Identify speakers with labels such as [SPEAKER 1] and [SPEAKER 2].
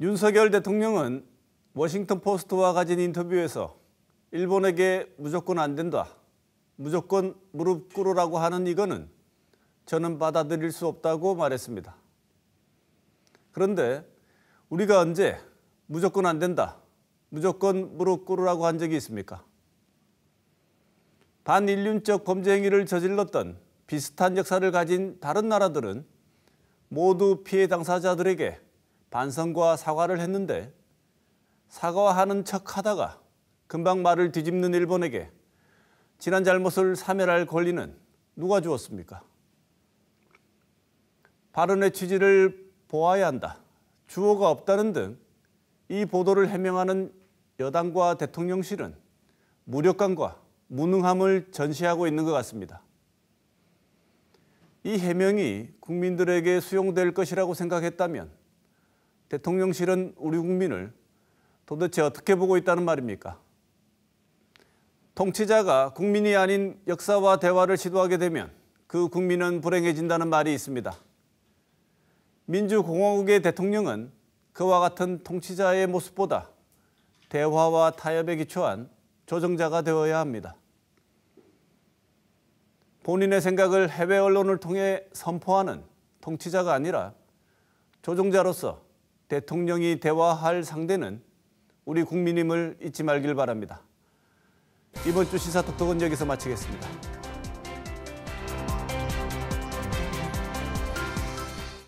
[SPEAKER 1] 윤석열 대통령은 워싱턴 포스트와 가진 인터뷰에서 일본에게 무조건 안 된다, 무조건 무릎 꿇으라고 하는 이거는 저는 받아들일 수 없다고 말했습니다. 그런데 우리가 언제 무조건 안 된다, 무조건 무릎 꿇으라고 한 적이 있습니까? 반인륜적 범죄 행위를 저질렀던 비슷한 역사를 가진 다른 나라들은 모두 피해 당사자들에게 반성과 사과를 했는데 사과하는 척 하다가 금방 말을 뒤집는 일본에게 지난 잘못을 사멸할 권리는 누가 주었습니까? 발언의 취지를 보아야 한다. 주어가 없다는 등 이 보도를 해명하는 여당과 대통령실은 무력감과 무능함을 전시하고 있는 것 같습니다. 이 해명이 국민들에게 수용될 것이라고 생각했다면 대통령실은 우리 국민을 도대체 어떻게 보고 있다는 말입니까? 통치자가 국민이 아닌 역사와 대화를 시도하게 되면 그 국민은 불행해진다는 말이 있습니다. 민주공화국의 대통령은 그와 같은 통치자의 모습보다 대화와 타협에 기초한 조정자가 되어야 합니다. 본인의 생각을 해외 언론을 통해 선포하는 통치자가 아니라 조종자로서 대통령이 대화할 상대는 우리 국민임을 잊지 말길 바랍니다. 이번 주 시사톡톡은 여기서 마치겠습니다.